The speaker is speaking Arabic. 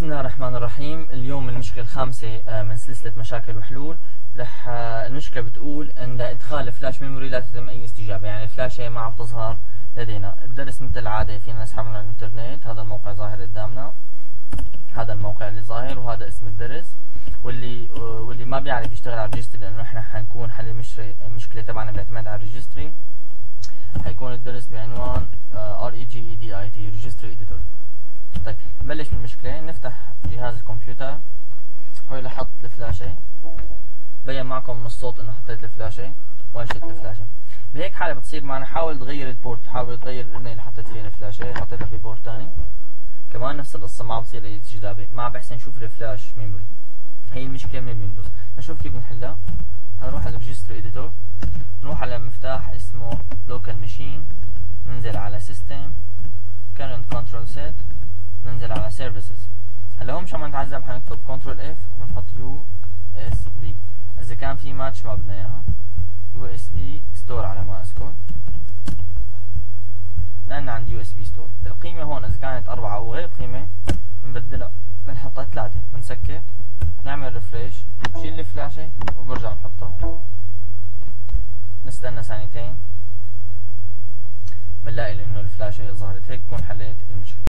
بسم الله الرحمن الرحيم. اليوم المشكلة الخامسة آه، من سلسلة مشاكل وحلول. رح آه، المشكلة بتقول إن ادخال flash memory لا تتم أي استجابة. يعني الفلاشة ما عم تظهر لدينا. الدرس مثل العادة فينا نسحب من الإنترنت. هذا الموقع ظاهر قدامنا. هذا الموقع اللي ظاهر وهذا اسم الدرس. واللي آه، واللي ما بيعرف يشتغل على ال registry لأنه إحنا حنكون حل المشكلة تبعنا بيعتمد على ال registry. حيكون الدرس بعنوان R E G E D I T registry editor طيب نبلش بالمشكلة. نفتح جهاز الكمبيوتر. هو اللي حط الفلاشة. بين معكم من الصوت إنه حطيت الفلاشة. وين شلت الفلاشة. بهيك حالة بتصير معنا حاول تغير ال port. حاول تغير القنية اللي حطيت فيها الفلاشة. حطيتها في port ثاني. كمان نفس القصة ما بصير أي استجابة. ما بحسن نشوف ال flash memory هي المشكلة من ال Windows نشوف كيف بنحلها هنروح على ال registry editor نروح على مفتاح اسمه local machine ننزل على system current control set. ننزل على services. هلا هون مشان ما نتعذب حنكتب control F ونحط USB إذا كان في ماتش ما بدنا إياها. USB store على ما أذكر. لأن عند USB store القيمة هون إذا كانت أربعة أو غير قيمة بنبدلها بنحطها ثلاثة بنسكر نعمل ريفريش نشيل الفلاشة وبرجع نحطها. نستنى ثانيتين. بنلاقي إنه الفلاشة ظهرت. هيك بكون حليت المشكلة.